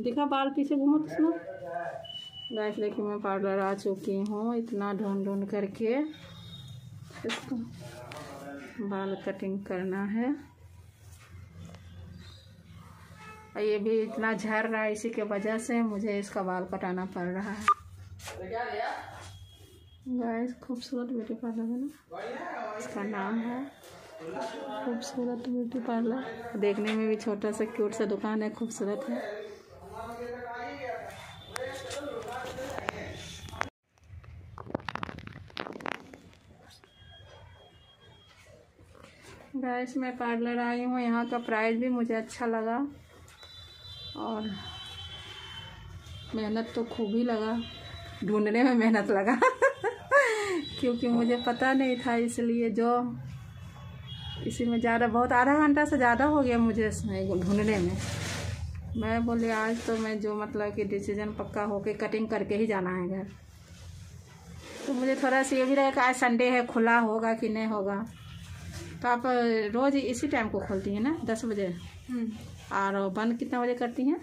दिखा बाल पीछे घूमो तो सुनो। गाइस देखिए मैं पार्लर आ चुकी हूँ इतना ढूंढ ढूंढ करके। इसको बाल कटिंग करना है। और ये भी इतना झड़ रहा है इसी के वजह से मुझे इसका बाल कटाना पड़ रहा है। गाइस खूबसूरत ब्यूटी पार्लर है ना? इसका नाम है खूबसूरत ब्यूटी पार्लर देखने में भी छोटा सा क्यूट सा दुकान है खूबसूरत है। गैस मैं पार्लर आई हूँ। यहाँ का प्राइस भी मुझे अच्छा लगा। और मेहनत तो खूब ही लगा। ढूँढने में मेहनत लगा। क्योंकि मुझे पता नहीं था, इसलिए जो इसी में ज़्यादा बहुत आधा घंटा से ज़्यादा हो गया मुझे इसमें ढूँढने में। मैं बोली, आज तो मैं जो मतलब कि डिसीज़न पक्का हो के कटिंग करके ही जाना है घर। तो मुझे थोड़ा सा ये भी रहेगा आज संडे है, खुला होगा कि नहीं होगा। तो आप रोज़ इसी टाइम को खोलती हैं ना दस बजे? और बंद कितना बजे करती हैं?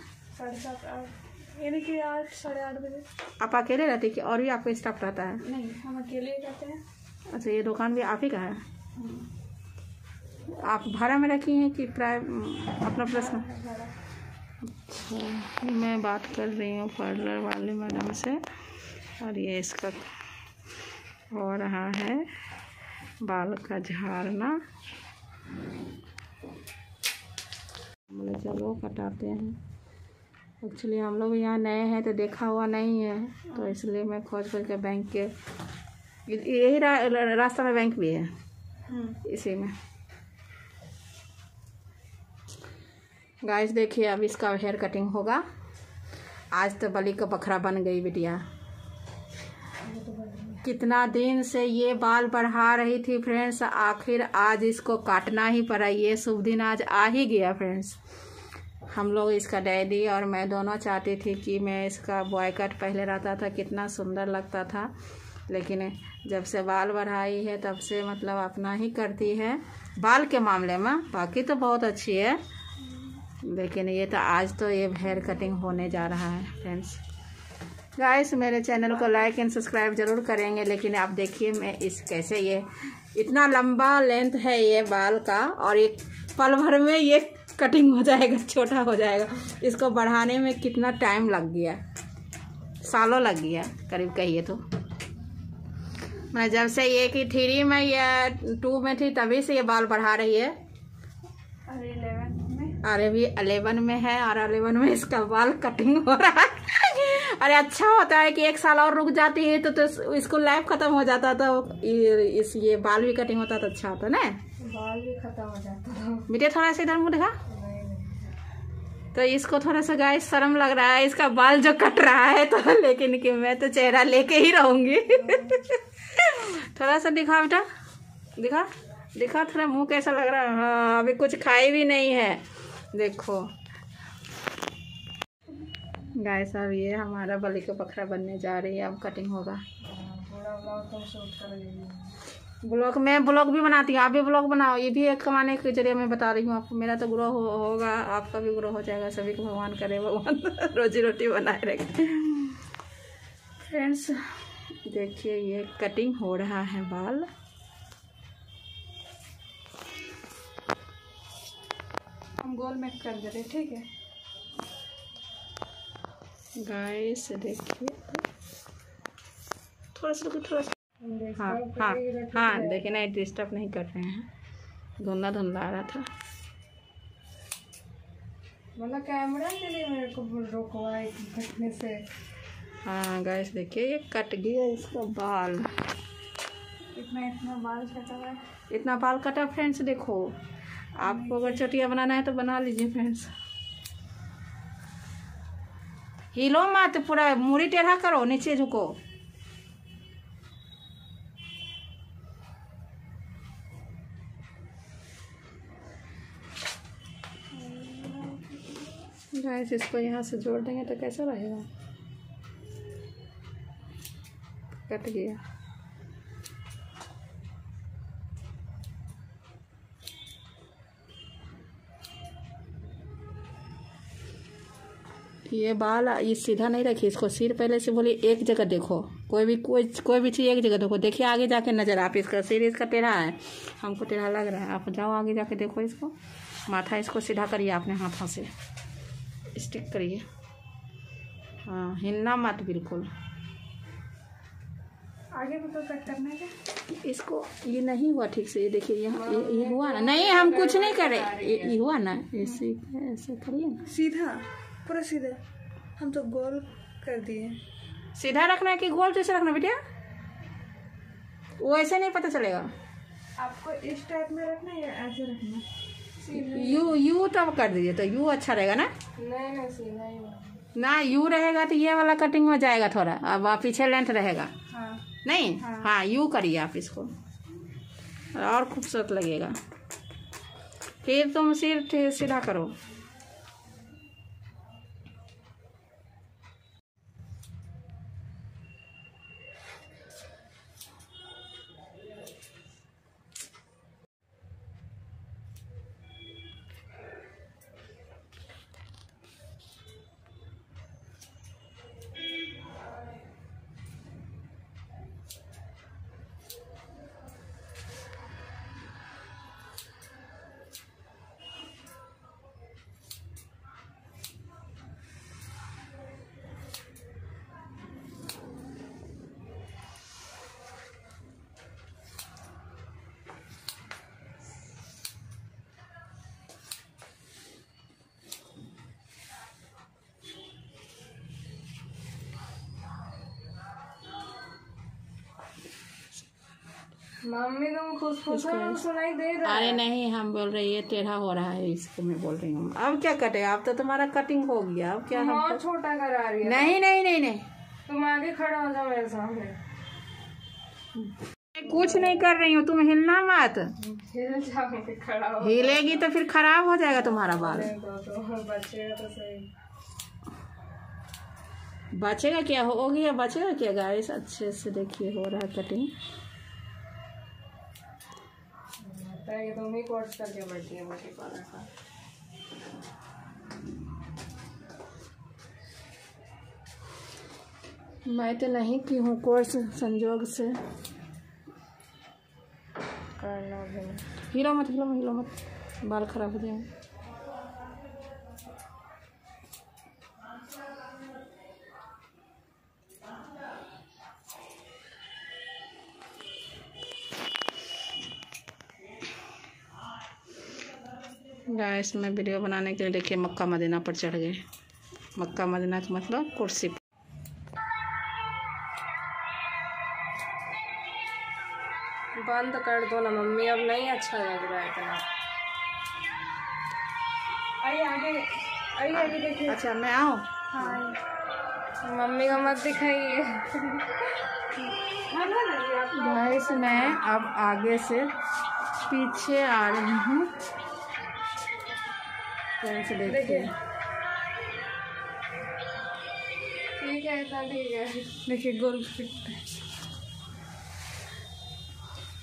यानी कि आठ साढ़े आठ बजे। आप अकेले रहती हैं कि और भी आपका स्टाफ रहता है? नहीं हम अकेले ही रहते हैं। अच्छा ये दुकान भी आप ही का है? आप भाड़ा में रखी हैं कि प्राय अपना प्रश्न? अच्छा मैं बात कर रही हूँ पार्लर वाले मैडम से। और ये इसका हो रहा है। बाल का झाड़ना। बोले चलो कटाते हैं। एक्चुअली हम लोग यहाँ नए हैं तो देखा हुआ नहीं है तो इसलिए मैं खोज खोज के बैंक के यही रा, रास्ता में बैंक भी है। इसी में। गाइस देखिए अब इसका हेयर कटिंग होगा। आज तो बलि का बखरा बन गई बिटिया। कितना दिन से ये बाल बढ़ा रही थी फ्रेंड्स? आखिर आज इसको काटना ही पड़ा। ये शुभ दिन आज आ ही गया फ्रेंड्स। हम लोग इसका डैडी और मैं दोनों चाहती थी कि मैं इसका बॉयकट पहले रहता था, कितना सुंदर लगता था। लेकिन जब से बाल बढ़ाई है, तब से मतलब अपना ही करती है। बाल के मामले में बाकी तो बहुत अच्छी है। लेकिन ये तो आज तो ये हेयर कटिंग होने जा रहा है, फ्रेंड्स। गाइस मेरे चैनल को लाइक एंड सब्सक्राइब ज़रूर करेंगे, लेकिन आप देखिए मैं इस कैसे ये, इतना लंबा लेंथ है ये बाल का, और एक पल भर में ये कटिंग हो जाएगा, छोटा हो जाएगा। इसको बढ़ाने में कितना टाइम लग गया? सालों लग गया, करीब कहिए तो। मैं जब से ये कि थ्री में या टू में थी, तभी से ये बाल बढ़ा रही है। और अभी अलेवन में है और अलेवन में इसका बाल कटिंग हो रहा है। अरे अच्छा होता है कि एक साल और रुक जाती है तो, तो इसको लाइफ खत्म हो जाता तो इस ये बाल भी कटिंग होता तो अच्छा होता ना? बाल भी खत्म हो जाता बेटे थोड़ा सा इधर मुँह दिखा। तो इसको थोड़ा सा गाय शर्म लग रहा है इसका बाल जो कट रहा है तो लेकिन कि मैं तो चेहरा लेके ही रहूँगी। थोड़ा सा दिखा बेटा दिखा दिखा थोड़ा मुँह कैसा लग रहा है। हाँ अभी कुछ खाई भी नहीं है। देखो। गाय साहब ये हमारा बलि का बकरा बनने जा रही है अब कटिंग होगा। ब्लॉग तो मैं ब्लॉग भी बनाती हूँ आप भी ब्लॉग बनाओ। ये भी एक कमाने के ज़रिए मैं बता रही हूँ आपको। मेरा तो ग्रो हो, होगा आपका भी ग्रो हो जाएगा। सभी को भगवान करे भगवान रोजी रोटी बनाए रखे। फ्रेंड्स देखिए ये कटिंग हो रहा है बाल। हम गोल में कर दे रहे ठीक है? गाइस देखिए। थोड़ा सा थोड़ा सा। हाँ हाँ हाँ देखिए ना डिस्टर्ब नहीं कर रहे हैं। धुंधला धुंधला आ रहा था। मतलब कैमरा के लिए मेरे को रोकवा है कटने से। हाँ गाइस देखिए ये कट गया इसका बाल। इतना इतना बाल कटा हुआ है। इतना बाल कटा फ्रेंड्स देखो। आपको अगर चटिया बनाना है तो बना लीजिए फ्रेंड्स। हिलो मत, पूरा मूरी टेढ़ा करो, नीचे झुको। गाइस इसको यहाँ से जोड़ देंगे तो कैसा रहेगा? कट गया। ये बाल ये सीधा नहीं रखिए इसको सिर पहले से बोलिए एक जगह देखो। कोई भी कोई कोई भी चीज़ एक जगह देखो। देखिए आगे जाके नज़र आप इसका सिर इसका टेढ़ा है। हमको टेढ़ा लग रहा है। आप जाओ आगे जाके देखो इसको। माथा इसको सीधा करिए अपने हाथों से। स्टिक करिए। हाँ हिलना मत बिल्कुल। आगे भी तो कट करना है इसको ये नहीं हुआ ठीक से। ये देखिए यहाँ ये, हुआ ना। नहीं हम कुछ नहीं कर। ये हुआ ना। ऐसे ऐसे करिए ना। सीधा? पूरा सीधा। हम तो गोल कर दिए। सीधा रखना है कि गोल जैसे रखना बेटा वो ऐसे नहीं पता चलेगा। आपको इस टाइप में रखना है या ऐसे रखना यू यू तब कर दीजिए तो यू अच्छा रहेगा ना? नहीं नहीं सीधा ही ना यू रहेगा तो ये वाला कटिंग हो जाएगा थोड़ा अब आप पीछे लेंथ रहेगा। हाँ। नहीं? हाँ। हाँ यू करिए आप इसको। और खूबसूरत लगेगा। फिर तुम सिर सीधा करो। मम्मी तुम खुश सुनाई दे रहा अरे नहीं हम बोल रहे ये टेढ़ा हो रहा है इसको मैं बोल रही हूँ। अब क्या कटे अब तो तुम्हारा कटिंग हो गया अब क्या हम छोटा करा रही है। नहीं नहीं नहीं नहीं। तुम आगे खड़ा हो जाओ मेरे सामने। मैं कुछ नहीं कर रही हूँ तुम हिलना मत। जाओगे खड़ा हिलेगी तो फिर खराब हो जाएगा तुम्हारा बाल। तो तो बचेगा तो सही। बचेगा क्या? हो गया बचेगा क्या गाइस अच्छे से देखिए हो रहा है कटिंग लगता है कि तुम ही कोर्स करके बैठी है ब्यूटी पार्लर का मैं तो नहीं की हूँ कोर्स संजोग से। करना हिलो मत हिलो मत हिलो मत। बाल खराब हो जाएँगे। गाइस मैं वीडियो बनाने के लिए देखिए मक्का मदीना पर चढ़ गए। मक्का मदीना का मतलब कुर्सी बंद कर दो ना मम्मी अब नहीं अच्छा लग रहा है इतना। आइए आगे आइए आगे देखिए। अच्छा मैं आऊँ? हाँ मम्मी को मत दिखाइए। गाइस मैं अब आगे से पीछे आ रही हूँ। फ्रेंड्स देखिए। ठीक है इतना ठीक है। देखिए गोल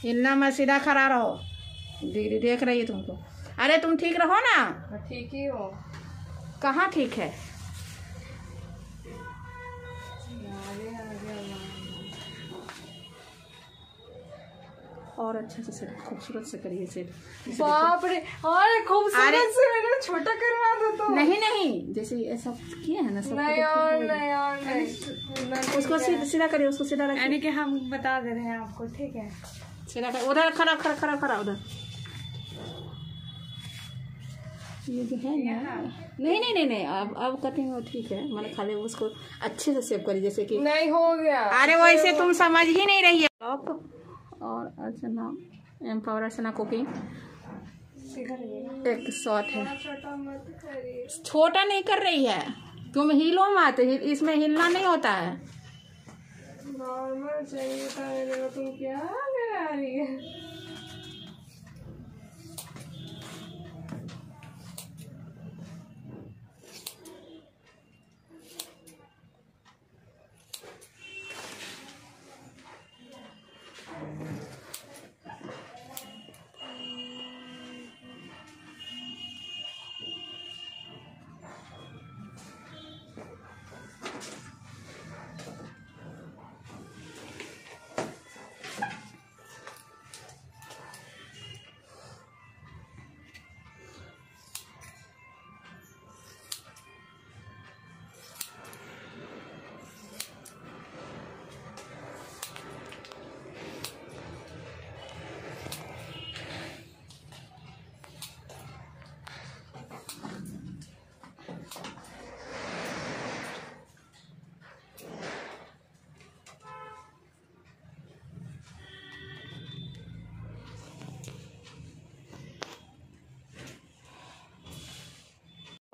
हिलना मैं सीधा खड़ा रहो। दीदी देख रही है तुमको। अरे तुम ठीक रहो ना? हाँ, ठीक ही हो। कहाँ ठीक है? और अच्छा से सेट खूबसूरत से करिए सेट बाप रे अरे खूबसूरत से मेरा छोटा करवा दो तो। नहीं नहीं जैसे ऐसा किए हैं ना सब नहीं और नहीं और नहीं। उसको सीधा सीधा करिए उसको सीधा रखिए। यानी कि हम बता दे रहे हैं आपको ठीक है? सीधा कर उधर खड़ा खड़ा खड़ा खड़ा उधर। ये जो है ना नहीं नहीं नहीं नहीं अब अब कटिंग हो ठीक है। मैंने खाली उसको अच्छे से सेव करी जैसे कि नहीं हो गया। अरे वैसे तुम समझ ही नहीं रही है। और अर्चना, एम्पावर अर्चना कुकिंग एक शॉट है। छोटा नहीं कर रही है। तुम हिलो मत इसमें हिलना नहीं होता है। नॉर्मल चाहिए तुम क्या रही है?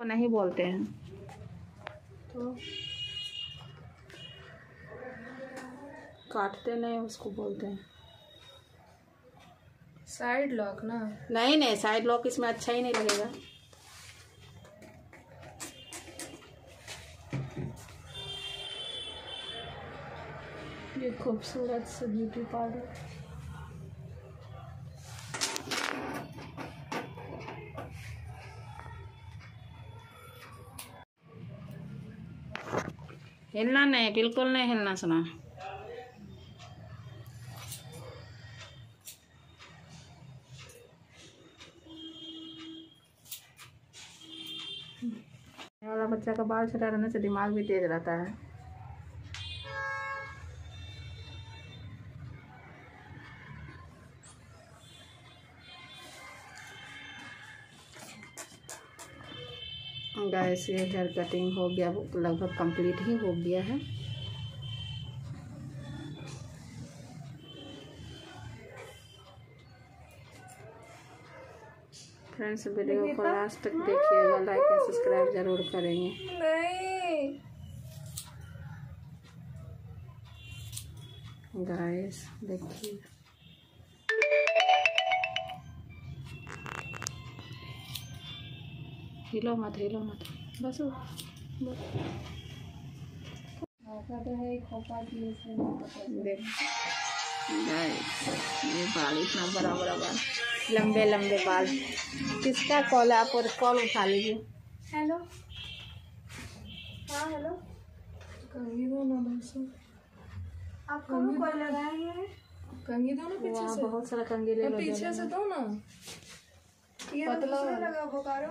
वो नहीं बोलते हैं। तो काटते नहीं उसको बोलते हैं। साइड लॉक ना? नहीं नहीं साइड लॉक इसमें अच्छा ही नहीं लगेगा। ये खूबसूरत से ब्यूटी पार्लर हिलना नहीं बिल्कुल नहीं हिलना सुना वाला बच्चा का बाल छोटा रहने से दिमाग भी तेज रहता है गैस ये हेयर कटिंग हो गया लगभग कंप्लीट ही हो गया है। फ्रेंड्स वीडियो को लास्ट तक देखिएगा लाइक एंड सब्सक्राइब ज़रूर करेंगे। नहीं। गाइस देखिए। हिलो मत हिलो मत। बस। तो है ये बाल इतना बड़ा बड़ा बाल। लंबे लंबे बाल। किसका कॉल है? आप और कॉल उठा लीजिए। हेलो। हाँ हेलो। कंगी दो ना बस आप कौन कॉल लगाए हैं? कंगी दो ना पीछे से? बहुत सारा कंगी ले लो पीछे से दो ना। ये पतला लगा बोकारो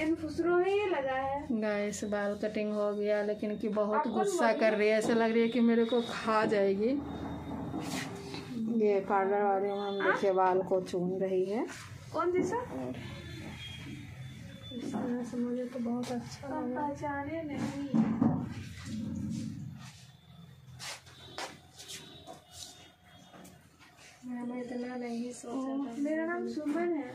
इन फुसरों में ये लगा है। गाइस बाल कटिंग हो गया लेकिन कि बहुत गुस्सा कर रही है ऐसा लग रही है कि मेरे को खा जाएगी। ये पार्लर वाले हम देखिए बाल को चूम रही है। कौन जैसा? इस तरह से मुझे तो बहुत अच्छा लगा। पहचाने नहीं। मैंने इतना नहीं सोचा मेरा नाम सुमन है।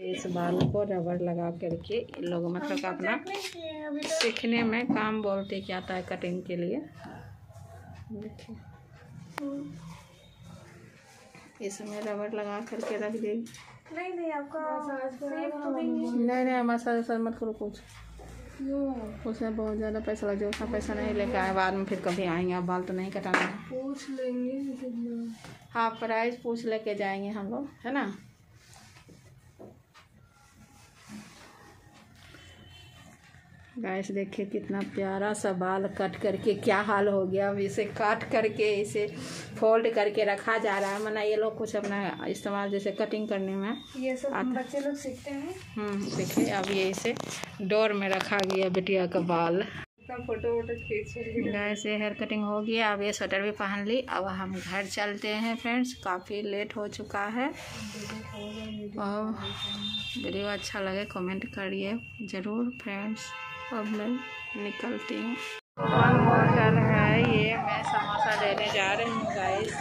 इस बाल को रबड़ लगा करके इन लोग मतलब कि अपना सीखने में काम बोलते क्या आता है कटिंग के लिए। देखिए इसमें रबड़ लगा करके रख देगी नहीं नहीं आपका तो नहीं नहीं नहीं मसाज मत करो कुछ। उसमें बहुत ज़्यादा पैसा लग जाए उसका पैसा नहीं लेके आए बाद में फिर कभी आएँगे अब बाल तो नहीं कटाना पूछ लेंगे हाफ़ हाँ प्राइस पूछ लेके जाएँगे हम लोग है ना? गाइस देखिए कितना प्यारा सा बाल कट करके क्या हाल हो गया। अब इसे काट करके इसे फोल्ड करके रखा जा रहा है। मना ये लोग कुछ अपना इस्तेमाल जैसे कटिंग करने में ये सब बच्चे लोग सीखते हैं। हम्म देखिए अब ये इसे डोर में रखा गया बिटिया का बाल। फ़ोटो वोटो खींच रही गैस ये हेयर कटिंग हो गया। अब ये स्वेटर भी पहन ली। अब हम घर चलते हैं फ्रेंड्स काफ़ी लेट हो चुका है। और वीडियो अच्छा लगे कमेंट करिए ज़रूर फ्रेंड्स अब मैं निकलती हूँ। वन है ये मैं समोसा लेने जा रही हूँ गाइस